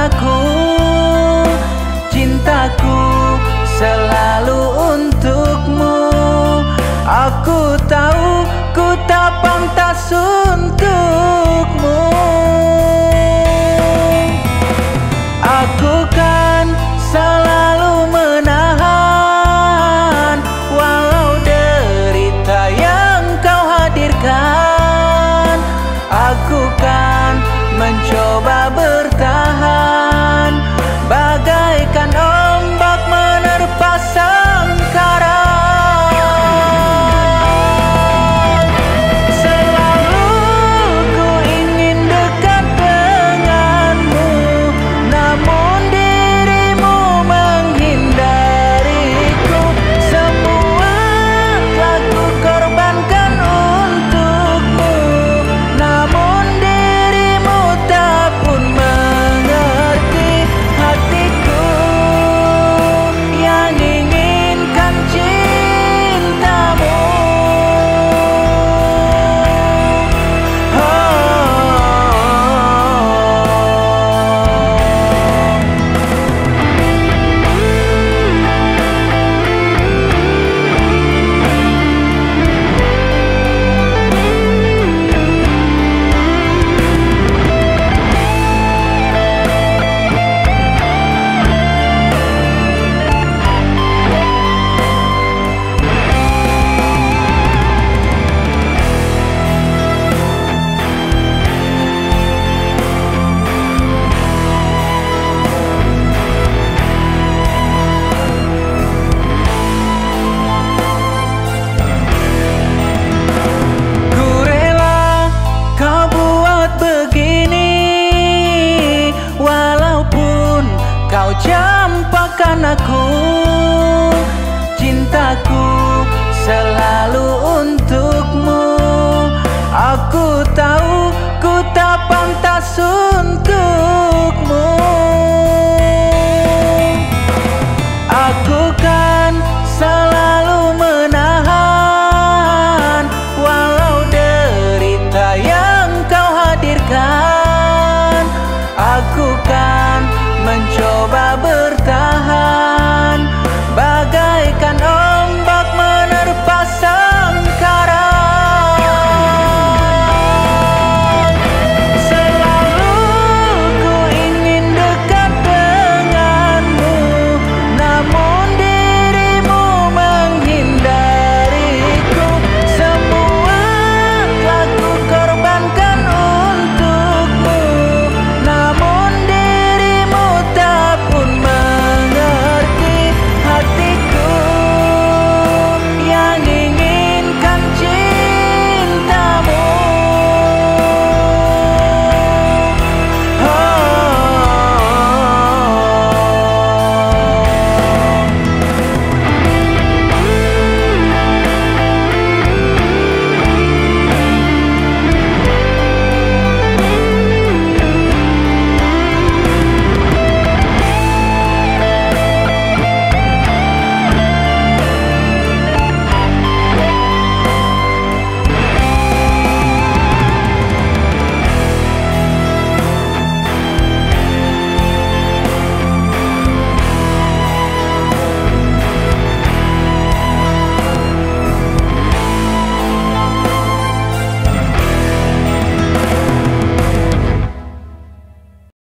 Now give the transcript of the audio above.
anakku Cintaku selalu untukmu. Aku tahu ku tak pantas untuk anakku Cintaku selalu